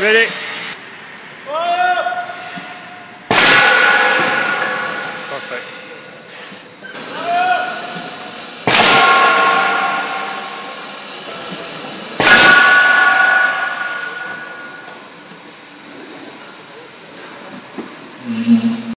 Ready?